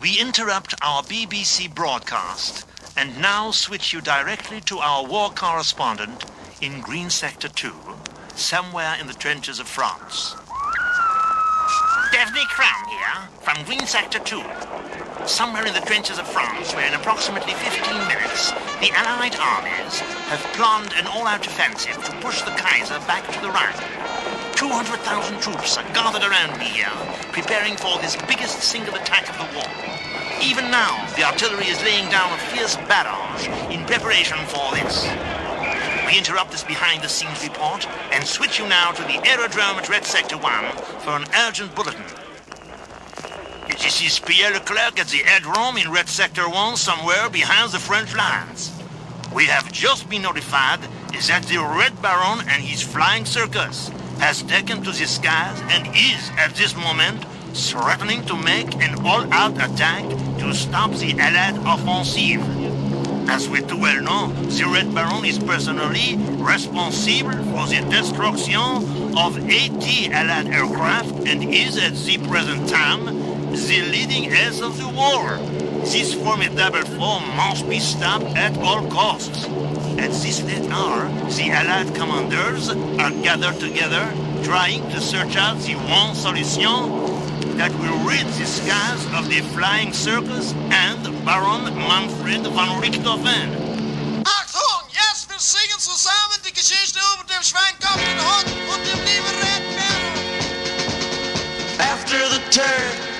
We interrupt our BBC broadcast and now switch you directly to our war correspondent in Green Sector 2, somewhere in the trenches of France. Daphne Crum here, from Green Sector 2. Somewhere in the trenches of France, where in approximately 15 minutes, the Allied armies have planned an all-out offensive to push the Kaiser back to the Rhine. 200,000 troops are gathered around me here, preparing for this biggest single attack of the war. Even now, the artillery is laying down a fierce barrage in preparation for this. We interrupt this behind-the-scenes report and switch you now to the aerodrome at Red Sector 1 for an urgent bulletin. This is Pierre Leclerc at the aerodrome in Red Sector 1 somewhere behind the French lines. We have just been notified that the Red Baron and his flying circus has taken to the skies and is, at this moment, threatening to make an all-out attack to stop the Allied offensive. As we too well know, the Red Baron is personally responsible for the destruction of 80 Allied aircraft and is at the present time the leading ace of the war. This formidable foe must be stopped at all costs. At this late hour, the Allied commanders are gathered together, trying to search out the one solution that will rid the skies of the flying circus and Baron Manfred von Richthofen.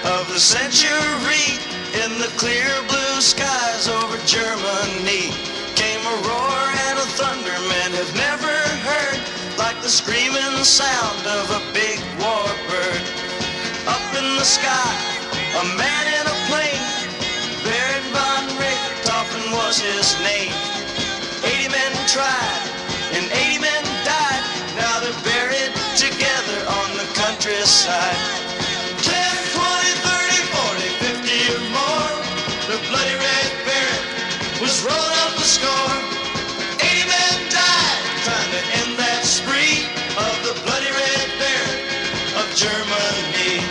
Of the century, in the clear blue skies over Germany, came a roar and a thunder men have never heard, like the screaming sound of a big warbird. Up in the sky, a man in a plane, Baron von Richthofen was his name. 80 men tried, and 80 men died. Now they're buried together on the countryside. Germany.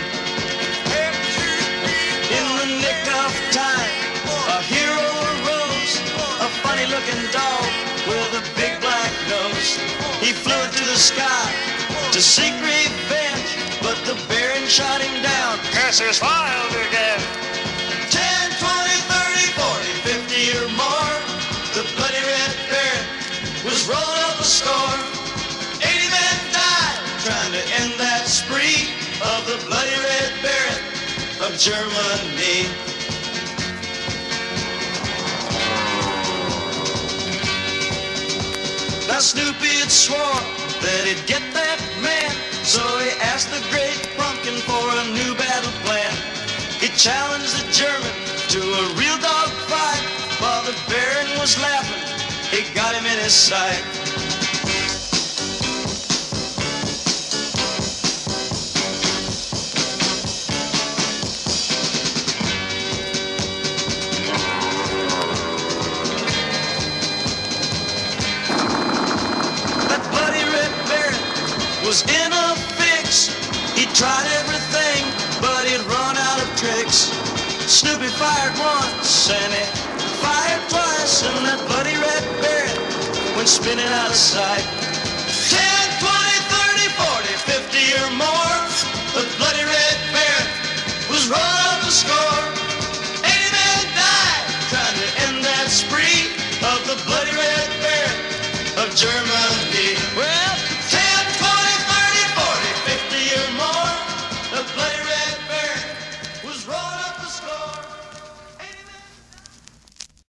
In the nick of time, a hero arose, a funny looking dog with a big black nose. He flew into the sky to seek revenge, but the baron shot him down. Curses wild again. The bloody red baron of Germany. Now Snoopy had swore that he'd get that man, so he asked the great pumpkin for a new battle plan. He challenged the German to a real dog fight, while the Baron was laughing. He got him in his sight. Was in a fix. He tried everything, but he'd run out of tricks. Snoopy fired once and he fired twice, and that bloody red baron went spinning out of sight. 10, 20, 30, 40, 50 or more. The bloody red baron was running up the score. 80 men died trying to end that spree of the bloody red baron of Germany.